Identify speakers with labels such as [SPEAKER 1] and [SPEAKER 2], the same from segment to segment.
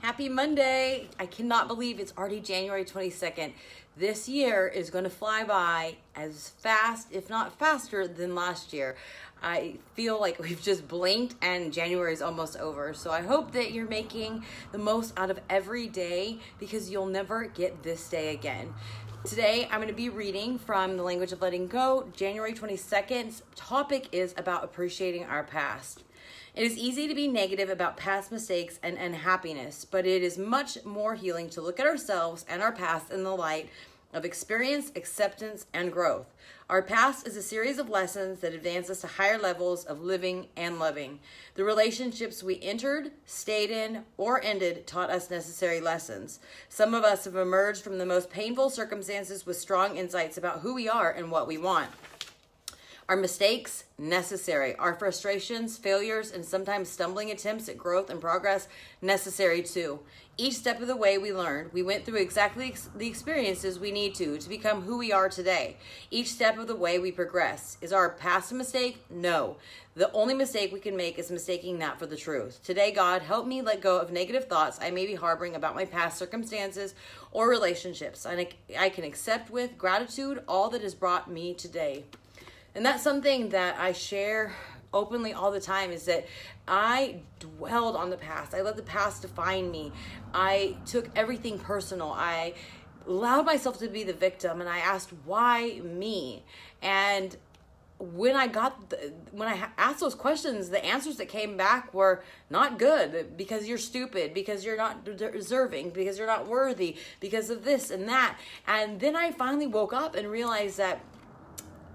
[SPEAKER 1] Happy Monday. I cannot believe it's already January 22nd. This year is going to fly by as fast, if not faster, than last year. I feel like we've just blinked and January is almost over. So I hope that you're making the most out of every day because you'll never get this day again. Today, I'm going to be reading from The Language of Letting Go. January 22nd topic is about appreciating our past. It is easy to be negative about past mistakes and unhappiness, but it is much more healing to look at ourselves and our past in the light of experience, acceptance, and growth. Our past is a series of lessons that advance us to higher levels of living and loving. The relationships we entered, stayed in, or ended taught us necessary lessons. Some of us have emerged from the most painful circumstances with strong insights about who we are and what we want. Our mistakes, necessary. Our frustrations, failures, and sometimes stumbling attempts at growth and progress, necessary too. Each step of the way we learned, we went through exactly the experiences we need to to become who we are today. Each step of the way we progress. Is our past a mistake? No. The only mistake we can make is mistaking that for the truth. Today, God, help me let go of negative thoughts I may be harboring about my past circumstances or relationships. I can accept with gratitude all that has brought me today. And that's something that I share openly all the time is that I dwelled on the past. I let the past define me. I took everything personal. I allowed myself to be the victim and I asked why me? And when I got the, when I asked those questions, the answers that came back were not good because you're stupid, because you're not deserving, because you're not worthy, because of this and that. And then I finally woke up and realized that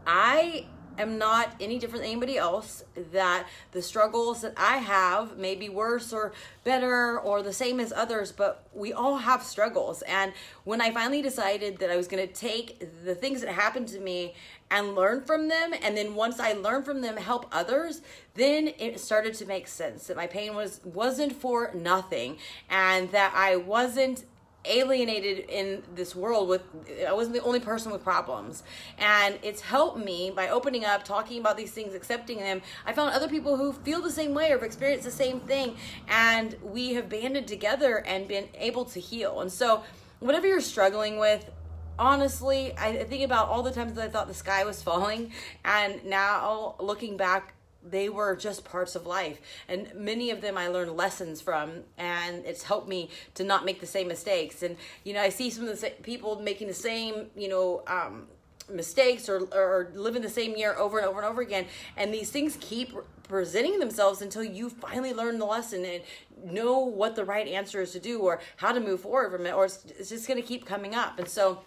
[SPEAKER 1] I am not any different than anybody else, that the struggles that I have may be worse or better or the same as others, but we all have struggles. And when I finally decided that I was going to take the things that happened to me and learn from them, and then once I learned from them, help others, then it started to make sense that my pain was wasn't for nothing and that I wasn't alienated in this world with I wasn't the only person with problems. And it's helped me by opening up, talking about these things, accepting them. I found other people who feel the same way or have experienced the same thing and we have banded together and been able to heal. And so whatever you're struggling with, honestly, I think about all the times that I thought the sky was falling and now looking back they were just parts of life. And many of them i learned lessons from and it's helped me to not make the same mistakes. And you know i see some of the people making the same you know um, mistakes or, or living the same year over and over and over again. And these things keep presenting themselves until you finally learn the lesson and know what the right answer is to do or how to move forward from it or it's, it's just going to keep coming up. And so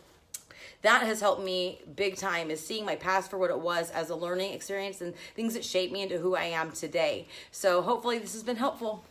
[SPEAKER 1] that has helped me big time is seeing my past for what it was as a learning experience and things that shaped me into who I am today. So hopefully this has been helpful.